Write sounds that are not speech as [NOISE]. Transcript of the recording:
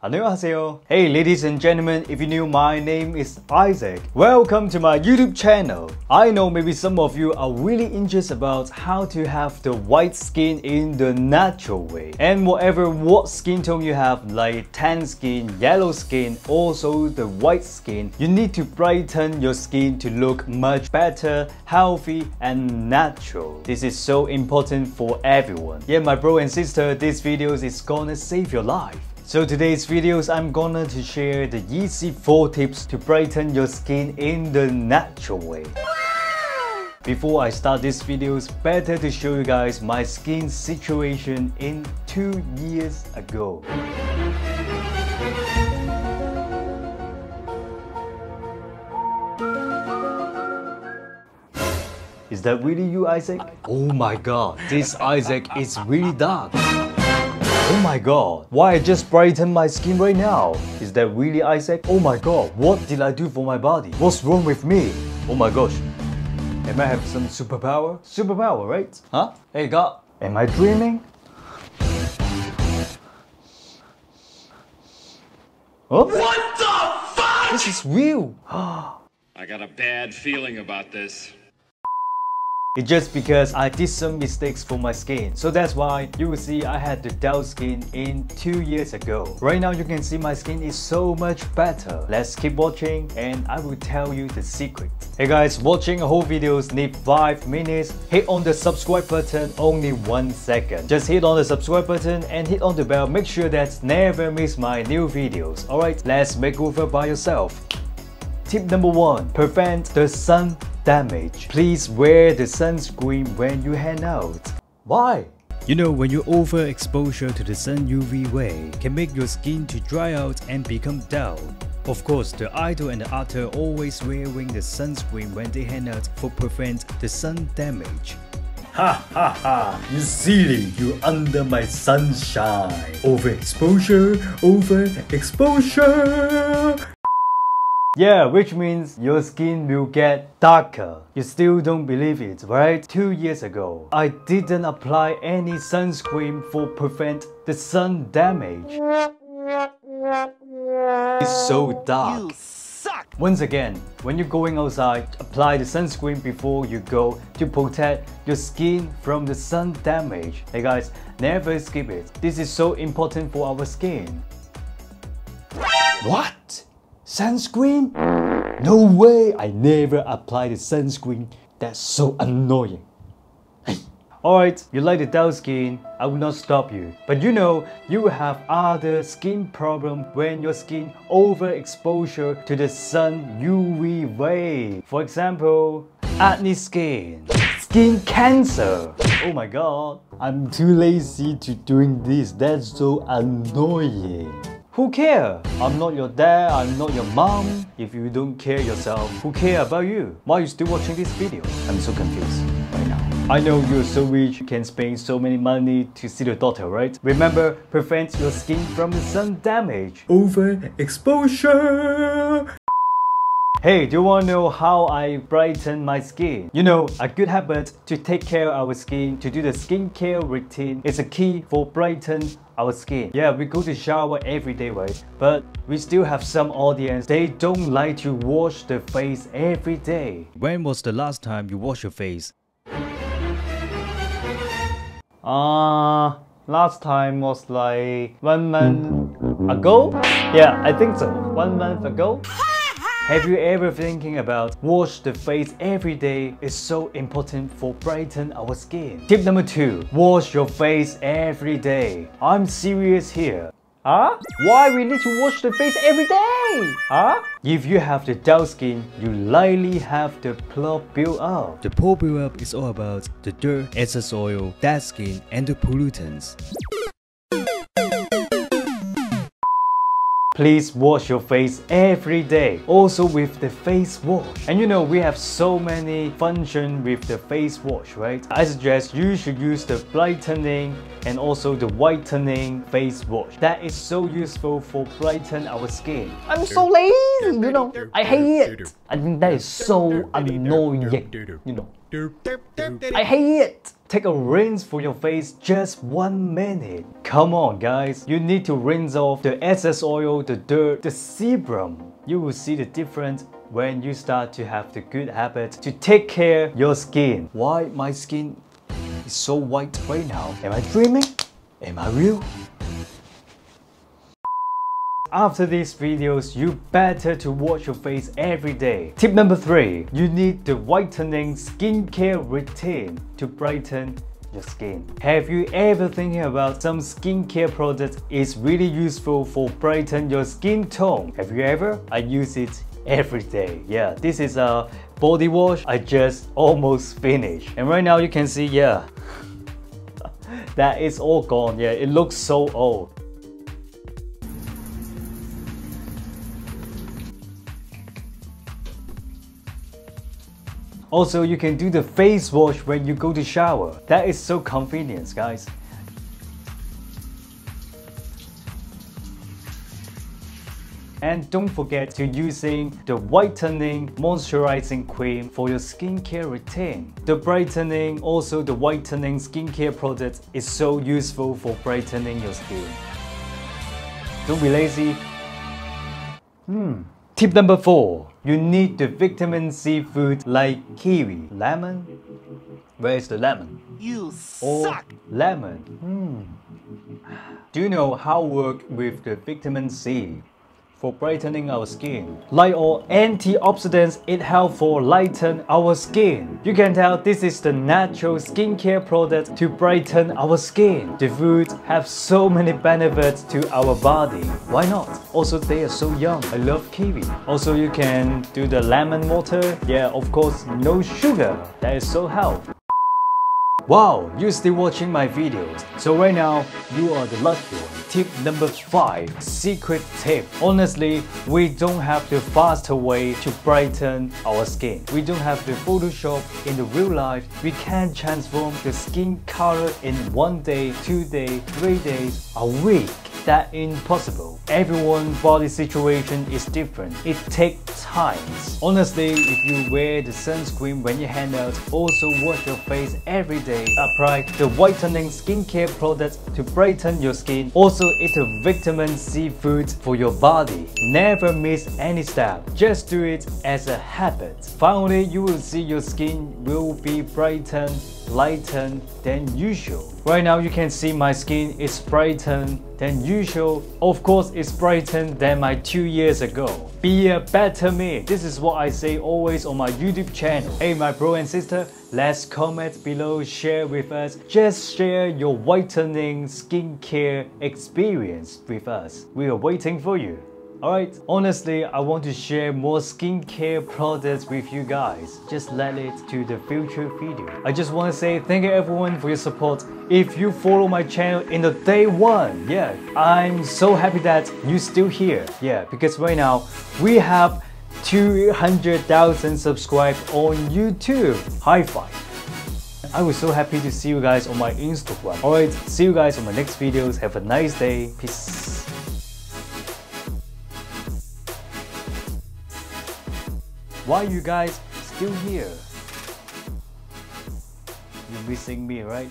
Annyeonghaseyo. Hey ladies and gentlemen, if you knew my name is Issac, welcome to my YouTube channel. I know maybe some of you are really interested about how to have the white skin in the natural way. And whatever what skin tone you have like tan skin, yellow skin, also the white skin, you need to brighten your skin to look much better, healthy and natural. This is so important for everyone. Yeah my bro and sister, this video is gonna save your life. So today's videos I'm gonna to share the easy 4 tips to brighten your skin in the natural way. Before I start this videos, better to show you guys my skin situation in 2 years ago. Is that really you, Issac? Oh my god, this Issac is really dark. Oh my god, why I just brightened my skin right now? Is that really Issac? Oh my god, what did I do for my body? What's wrong with me? Oh my gosh, am I have some superpower? Superpower, right? Huh? Hey god, am I dreaming? Huh? What the fuck? This is real! [GASPS] I got a bad feeling about this. It's just because I did some mistakes for my skin. So that's why you will see I had the dull skin in 2 years ago. Right now you can see my skin is so much better. Let's keep watching and I will tell you the secret. Hey guys, watching a whole videos need 5 minutes. Hit on the subscribe button only 1 second. Just hit on the subscribe button and hit on the bell. Make sure that never miss my new videos. Alright, let's make over by yourself. Tip number 1. Prevent the sun damage. Please wear the sunscreen when you hang out. Why? You know, when you overexposure to the sun UV ray can make your skin to dry out and become dull. Of course, the idol and the actor always wearing the sunscreen when they hang out for prevent the sun damage. Ha ha ha, you silly, you under my sunshine. Overexposure, overexposure. Yeah, which means your skin will get darker. You still don't believe it, right? Two years ago, I didn't apply any sunscreen for prevent the sun damage. It's so dark. You suck! Once again, when you're going outside, apply the sunscreen before you go to protect your skin from the sun damage. Hey guys, never skip it. This is so important for our skin. What? Sunscreen? No way! I never apply the sunscreen. That's so annoying. Alright, you like the dull skin, I will not stop you. But you know, you will have other skin problem when your skin overexposure to the sun UV ray. For example, acne skin, skin cancer. Oh my god, I'm too lazy to doing this. That's so annoying. Who care? I'm not your dad, I'm not your mom. If you don't care yourself, who care about you? Why are you still watching this video? I'm so confused right now. I know you're so rich, you can spend so many money to see the doctor, right? Remember, prevent your skin from sun damage. Overexposure! Hey, do you want to know how I brighten my skin? You know, a good habit to take care of our skin, to do the skincare routine is a key for brighten our skin. Yeah, we go to shower every day, right? But we still have some audience, they don't like to wash their face every day. When was the last time you washed your face? Uh, last time was like one month ago? Yeah, I think so. One month ago? Have you ever thinking about wash the face every day is so important for brighten our skin? Tip number two, wash your face every day. I'm serious here. Huh? Why we need to wash the face every day? Huh? If you have the dull skin, you likely have the pore build up. The pore build up is all about the dirt, excess oil, dead skin, and the pollutants. Please wash your face every day, also with the face wash. And you know, we have so many function with the face wash, right? I suggest you should use the brightening and also the whitening face wash. That is so useful for brighten our skin. I'm so lazy, you know. I hate it. I think that is so annoying, you know. I hate it. Take a rinse for your face just one minute. Come on guys, you need to rinse off the excess oil, the dirt, the sebum. You will see the difference when you start to have the good habit to take care your skin. Why my skin is so white right now? Am I dreaming? Am I real? After these videos, you better to wash your face every day. Tip number 3. You need the whitening skincare routine to brighten your skin. Have you ever thinking about some skincare product is really useful for brighten your skin tone? Have you ever? I use it every day. Yeah, this is a body wash I just almost finished. And right now you can see, yeah, [LAUGHS] that is all gone. Yeah, it looks so old. Also, you can do the face wash when you go to shower. That is so convenient, guys. And don't forget to using the whitening moisturizing cream for your skincare routine. The brightening, also the whitening skincare product is so useful for brightening your skin. Don't be lazy. Hmm. Tip number 4. You need the vitamin C food like kiwi, lemon. Where is the lemon? You Or suck! lemon. Hmm. Do you know how work with the vitamin C? For brightening our skin. Like all antioxidants, it helps for lighten our skin. You can tell this is the natural skincare product to brighten our skin. The food have so many benefits to our body. Why not? Also, they are so young. I love kiwi. Also, you can do the lemon water. Yeah, of course, no sugar. That is so healthy. Wow, you're still watching my videos. So right now, you are the lucky one. Tip number 5. Secret tip. Honestly, we don't have the faster way to brighten our skin. We don't have the Photoshop in the real life. We can transform the skin color in one day, two days, three days, a week that impossible. Everyone's body situation is different. It takes time. Honestly, if you wear the sunscreen when you hang out, also wash your face every day. Apply the whitening skincare products to brighten your skin. Also eat a vitamin C food for your body. Never miss any step. Just do it as a habit. Finally, you will see your skin will be brightened lighter than usual. Right now you can see my skin is brighter than usual. Of course it's brighter than my two years ago. Be a better me. This is what I say always on my YouTube channel. Hey my bro and sister, let's comment below, share with us. Just share your whitening skincare experience with us. We are waiting for you. Alright, honestly, I want to share more skincare products with you guys. Just let it to the future video. I just want to say thank you everyone for your support. If you follow my channel in the day one, yeah, I'm so happy that you're still here. Yeah, because right now we have 200,000 subscribers on YouTube. High five. I was so happy to see you guys on my Instagram. Alright, see you guys on my next videos. Have a nice day. Peace. Why you guys still here? You're missing me, right?